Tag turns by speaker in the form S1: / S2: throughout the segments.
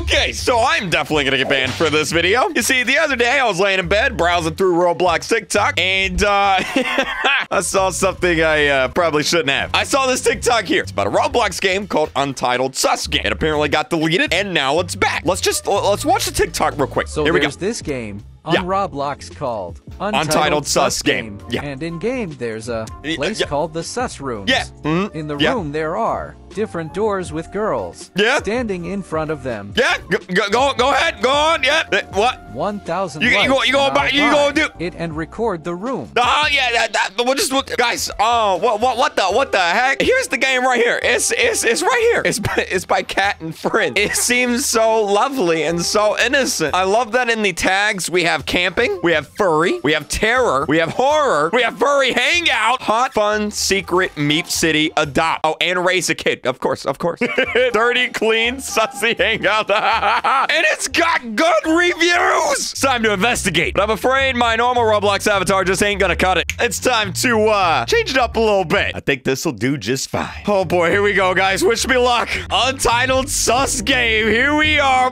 S1: Okay, so I'm definitely gonna get banned for this video. You see, the other day I was laying in bed browsing through Roblox TikTok, and uh, I saw something I uh, probably shouldn't have. I saw this TikTok here. It's about a Roblox game called Untitled Sus Game. It apparently got deleted, and now it's back. Let's just let's watch the TikTok real quick.
S2: So
S1: here we go.
S2: this game on
S1: Yeah.
S2: Roblox called Untitled,
S1: Untitled Sus
S2: Sus
S1: Game.
S2: Game.
S1: Yeah.
S2: And in game, there's a place
S1: yeah.
S2: called the Sus Rooms.
S1: Yeah. Mhm.
S2: In the room, there are different doors with girls.
S1: Yeah.
S2: Standing in front of them.
S1: Yeah, go, go, go, ahead, go on. Yeah, what?
S2: 1,000
S1: You- you go- you go buy- you go do-
S2: it and record the room.
S1: Oh yeah, that, that we'll just look, guys. Oh, what, what, what the, what the heck? Here's the game right here. It's, it's, it's right here. It's, by, it's by Cat and Friend. It seems so lovely and so innocent. I love that in the tags we have camping, we have furry, we have terror, we have horror, we have furry hangout, hot, fun, secret, meep city, adopt. Oh, and raise a kid. Of course, of course. Dirty, clean, sussy hangout. and it's got good reviews. It's time to investigate. But I'm afraid my normal Roblox avatar just ain't gonna cut it. It's time to uh change it up a little bit. I think this'll do just fine. Oh boy, here we go, guys. Wish me luck. Untitled sus game. Here we are,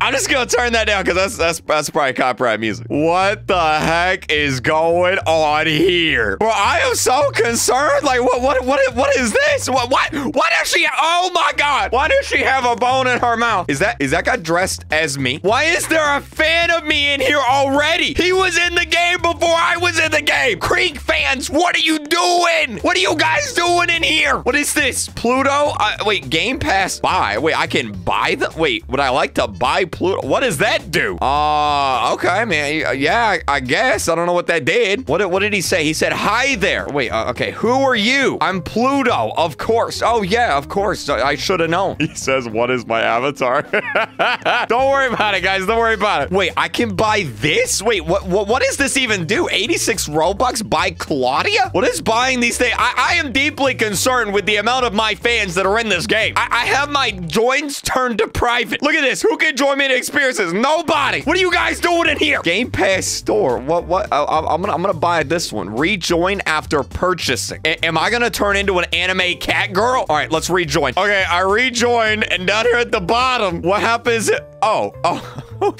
S1: I'm just gonna turn that down because that's that's that's probably copyright music. What the heck is going on here? Well, I am so concerned. Like, what what what what is this? What what why does she? Oh my god! Why does she have a bone in her mouth? Is that is that guy dressed as me? Why is there a fan of me in here already? He was in the game before I was in the game. Kreek fans, what are you doing? What are you guys doing in here? What is this? Pluto? Uh, wait, Game Pass buy. Wait, I can buy the. Wait, would I like to buy Pluto? What does that do? Uh, okay, man. Yeah, I, guess. I don't know what that did. What, did- what did he say? He said, hi there. Wait, uh, okay. Who are you? I'm Pluto, of course. Oh, yeah, of course. I, should have known. He says, what is my avatar? don't worry about it, guys. Don't worry about it. Wait, I can buy this? Wait, what, what, what does this even do? 86 Robux by Claudia? What is buying these things? I, I am deeply concerned with the amount of my fans that are in this game. I, I have my joins turned to private. Look at this. Who can join me in experiences? Nobody. What are you guys doing in here? Game Pass store. What? What? I, am gonna. I'm gonna buy this one. Rejoin after purchasing. A- am I gonna turn into an anime cat girl? All right, let's rejoin. Okay, I rejoined, and down here at the bottom, what happens? Oh, oh.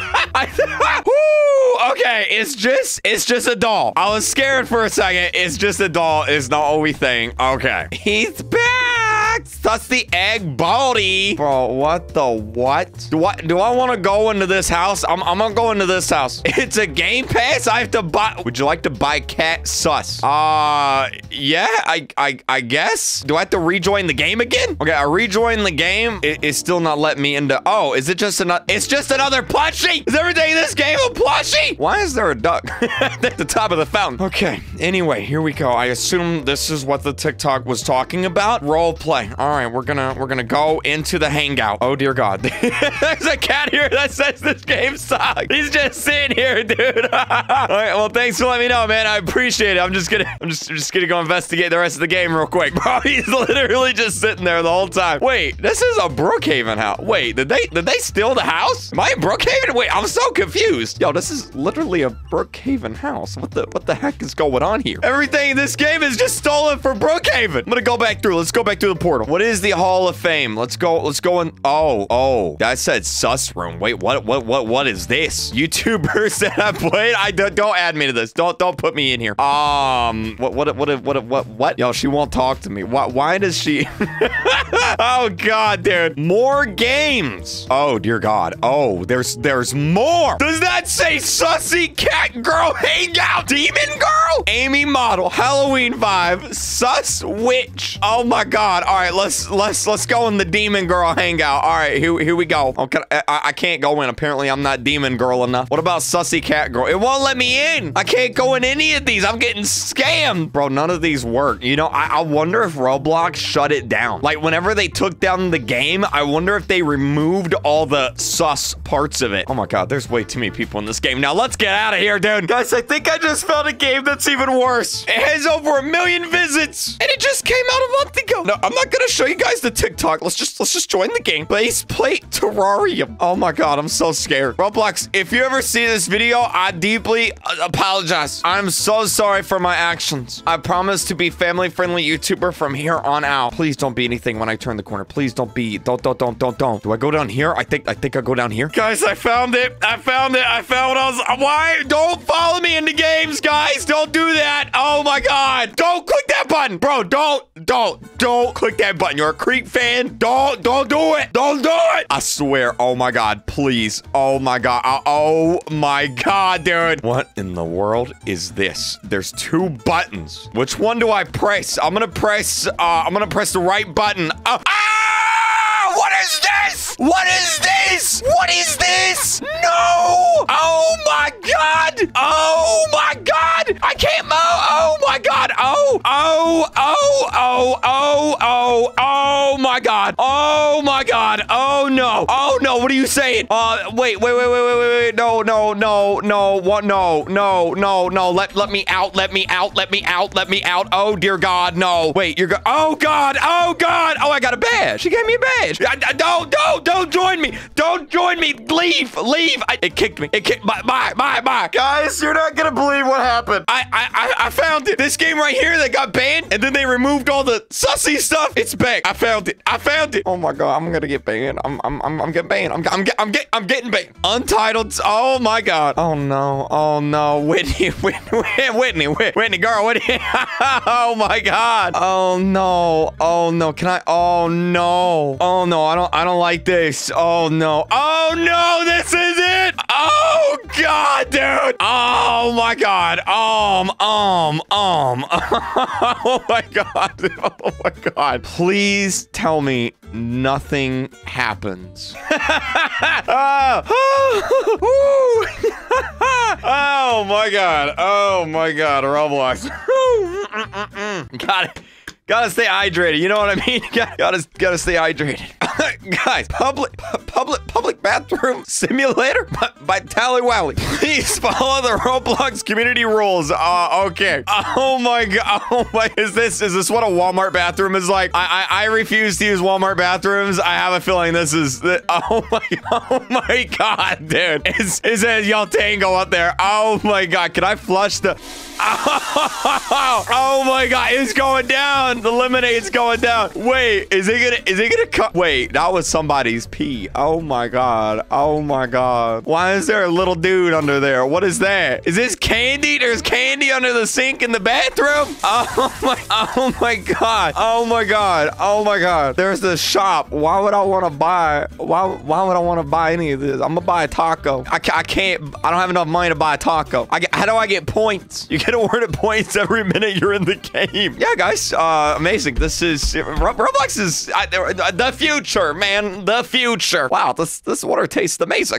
S1: I, okay, it's just it's just a doll. I was scared for a second. It's just a doll. It's not all we think. Okay, he's back. That's the egg baldy, bro. What the what? Do I do I want to go into this house? I'm I'm gonna go into this house. It's a game pass. I have to buy. Would you like to buy cat sus? Uh, yeah. I I I guess. Do I have to rejoin the game again? Okay, I rejoin the game. It, it's still not letting me into. Oh, is it just another? It's just another plushie. Is everything in this game a plushie? Why is there a duck at the top of the fountain? Okay. Anyway, here we go. I assume this is what the TikTok was talking about. Role play. All right, we're gonna we're gonna go into the hangout. Oh dear God, there's a cat here that says this game sucks. He's just sitting here, dude. All right. Well, thanks for letting me know, man. I appreciate it. I'm just gonna I'm just I'm just gonna go investigate the rest of the game real quick, bro. He's literally just sitting there the whole time. Wait, this is a Brookhaven house. Wait, did they did they steal the house? Am I in Brookhaven? Wait, I'm so confused. Yo, this is literally a Brookhaven house. What the what the heck is going on here? Everything in this game is just stolen from Brookhaven. I'm gonna go back through. Let's go back through the portal. What is the Hall of Fame? Let's go. Let's go in. Oh, oh, that said sus room. Wait, what? What? What? What is this? YouTubers that I played. I don't, don't add me to this. Don't don't put me in here. Um, what? What? What? What? What? What? What? Yo, she won't talk to me. Why? Why does she? oh God, dude. More games. Oh dear God. Oh, there's there's more. Does that say sussy cat girl hangout demon girl? Amy model Halloween vibe sus witch. Oh my God. All right, let's let's let's go in the demon girl hangout. All right, here here we go. Oh, okay, I, I can't go in. Apparently, I'm not demon girl enough. What about sussy cat girl? It won't let me in. I can't go in any of these. I'm getting scammed, bro. None of these work. You know, I, I wonder if Roblox shut it down. Like whenever they took down the game, I wonder if they removed all the sus parts of it. Oh my God, there's way too many people in this game. Now let's get out of here, dude. Guys, I think I just found a game that's even worse. It has over a million visits, and it just came out a month ago. No, I'm not gonna show you guys the TikTok. Let's just let's just join the game. Base plate terrarium. Oh my God, I'm so scared. Roblox, if you ever see this video, I deeply uh, apologize. I'm so sorry for my actions. I promise to be family-friendly YouTuber from here on out. Please don't be anything when I turn turn the corner. Please don't be. Don't, don't, don't, don't, don't. Do I go down here? I think, I think I go down here. Guys, I found it. I found it. I found what I was. Why? Don't follow me into games, guys. Don't do that. Oh my God. Don't click that button, bro. Don't, don't, don't click that button. You're a creep fan. Don't, don't do it. Don't do it. I swear. Oh my God. Please. Oh my God. Uh, Oh my God, dude. What in the world is this? There's two buttons. Which one do I press? I'm gonna press, uh, I'm gonna press the right button. Ah! What is this? What is this? What is this? No! Oh! Oh! Oh! Oh! Oh! Oh! Oh my God! Oh my God! Oh no! Oh no! What are you saying? Uh, wait, wait, wait, wait, wait, wait, wait! No, no, no, no! What? No, no, no, no! Let let me out! Let me out! Let me out! Let me out! Oh dear God! No! Wait, you're go- Oh God! Oh God! Oh, I got a badge! She gave me a badge! I, I- don't, don't, don't join me! Don't join me! Leave! Leave! I, it kicked me! It kicked. Bye, bye, bye, bye! Guys, you're not gonna believe what happened! I, I, I, I found it! This game right here that got banned, and then they removed all the sussy stuff. It's back. I found it. I found it. Oh my God! I'm gonna get banned. I'm, I'm, I'm, I'm getting banned. I'm, I'm, I'm, get, I'm getting banned. Untitled. Oh my God! Oh no! Oh no! Whitney, Whitney, Whitney, Whitney, Whitney girl, Whitney! oh my God! Oh no! Oh no! Can I? Oh no! Oh no! I don't, I don't like this. Oh no! Oh no! This is it! Oh my God! Um, um, um. oh my God! Oh my God! Please tell me nothing happens. oh. my god. Oh my god. Roblox. Got it. Gotta stay hydrated. You know what I mean? Gotta gotta stay hydrated. Guys, public public public bathroom simulator by, by Tally Wally. Please follow the Roblox community rules. Uh, okay. Oh my god. Oh my. Is this is this what a Walmart bathroom is like? I I, I refuse to use Walmart bathrooms. I have a feeling this is. The, oh my. Oh my god, dude. Is is it y'all tango up there? Oh my god. Can I flush the? Oh, my god, it's going down. The lemonade's going down. Wait, is it gonna is it gonna cut? Wait, that was somebody's pee. Oh my god. Oh my god. Why is there a little dude under there? What is that? Is this candy? There's candy under the sink in the bathroom? Oh my oh my god. Oh my god. Oh my god. There's the shop. Why would I want to buy why why would I want to buy any of this? I'm gonna buy a taco. I, I can't I don't have enough money to buy a taco. I how do I get points? You get awarded points every minute you're in the game. Yeah, guys, uh, amazing. This is Roblox is uh, the future, man. The future. Wow, this this water tastes amazing.